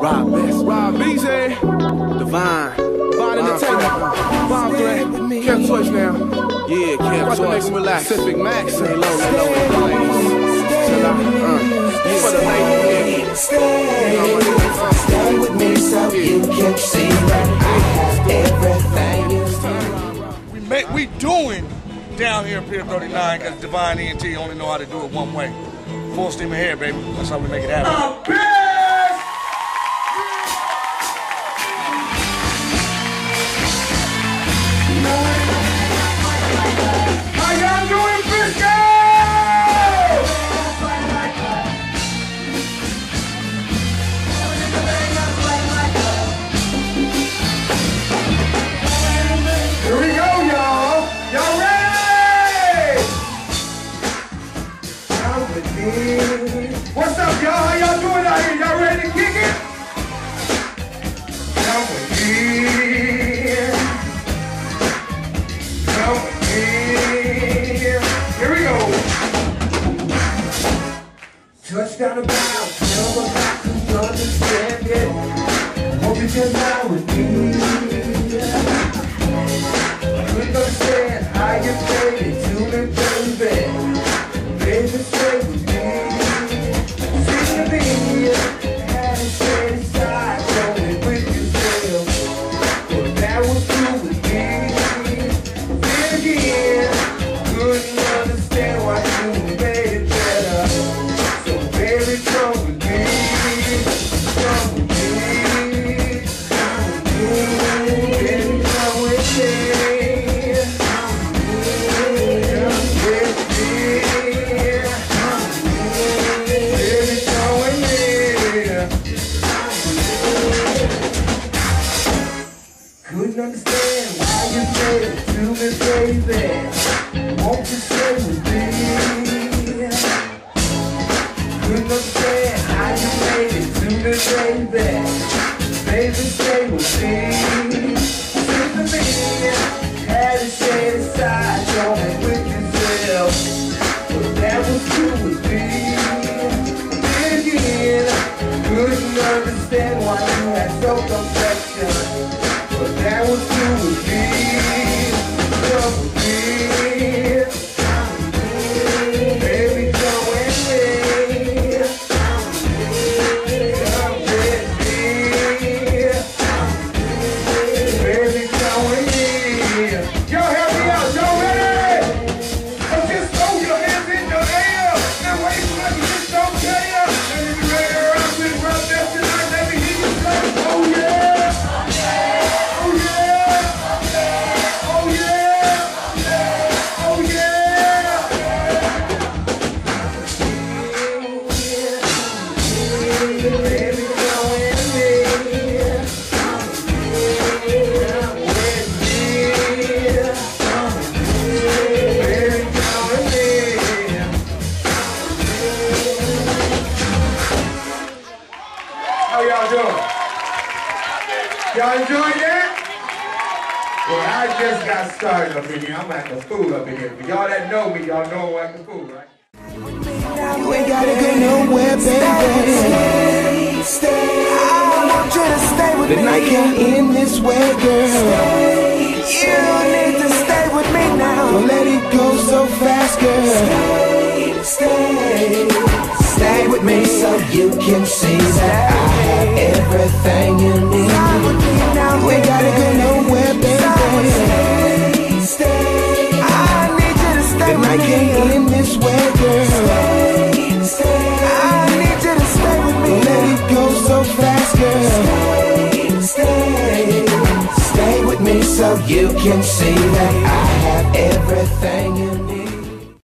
Rob Bess, Rob Beasy, Divine, Divine Entertainment, Bomb Threat, Kev Twitch now. Yeah, Kev Twitch. make them relax. Pacific Max, say low, lay low, and. Chill out, uh. For the lady, yeah. Stay with me so you can see that I have everything. We make, we doing down here in Pier 39 because Divine ENT only know how to do it one way. Full steam ahead, baby. That's how we make it happen. How What's up, y'all? How y'all doing out here? Y'all ready to kick it? Come me. Come. Here we go. Touchdown about, never got to understand it. Hope you can lie with me. Couldn't understand why you it to me, baby. Won't you stay with me? Couldn't understand how you made it to me, baby. Baby, stay with me. Stay with me. Had to stay aside, show me with yourself. But that was true with me. Again, couldn't understand why you had so complexion. That was Y'all enjoying that? Well, I just got started up in here. I'm like a fool up in here. For y'all that know me, y'all know I'm like a fool, right? You ain't gotta go nowhere, baby. Stay, stay. I want you to stay with me. The night can't end this way, girl. You need to stay with me now. Don't let it go so fast, girl. Stay, stay. Stay with me so you can see that I everything you need. Ain't gotta go nowhere, baby. Stay, stay. I need you to stay the night can't end this way, girl. Stay, stay. I need you to stay with me. Let it go so fast, girl. Stay, stay. Stay with me so you can see that I have everything you need.